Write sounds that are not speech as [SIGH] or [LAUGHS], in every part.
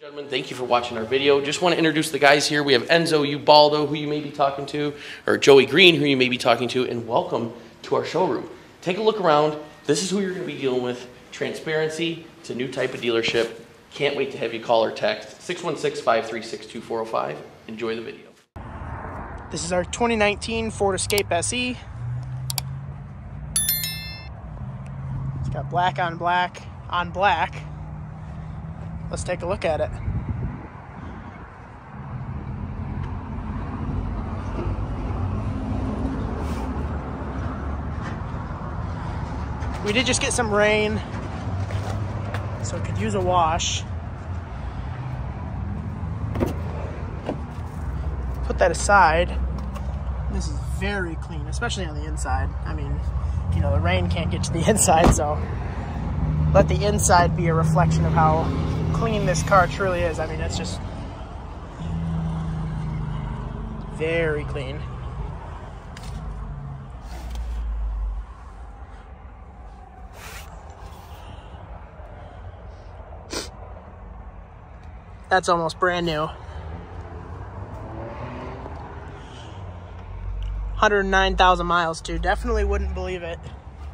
Gentlemen, thank you for watching our video. Just want to introduce the guys here. We have Enzo Ubaldo, who you may be talking to, or Joey Green, who you may be talking to, and welcome to our showroom. Take a look around. This is who you're going to be dealing with. Transparency. It's a new type of dealership. Can't wait to have you call or text 616-536-2405. Enjoy the video. This is our 2019 Ford Escape SE. It's got black on black on black. Let's take a look at it. We did just get some rain, so it could use a wash. Put that aside. This is very clean, especially on the inside. I mean, you know, the rain can't get to the [LAUGHS] inside, so let the inside be a reflection of how clean this car truly is. I mean, it's just very clean. That's almost brand new. 109,000 miles too. Definitely wouldn't believe it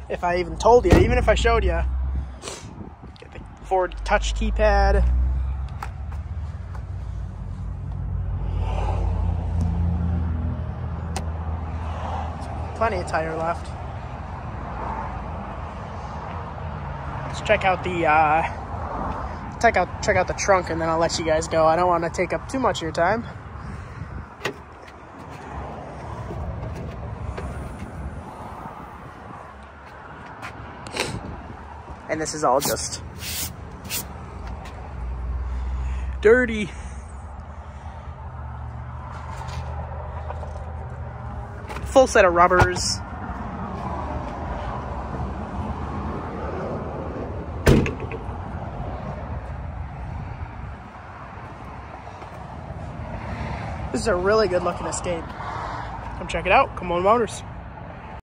if I even told you, even if I showed you. Ford touch keypad. Plenty of tire left. Let's check out the uh, check out check out the trunk and then I'll let you guys go. I don't want to take up too much of your time. And this is all just dirty. Full set of rubbers. This is a really good looking Escape. Come check it out. Comodo Motors.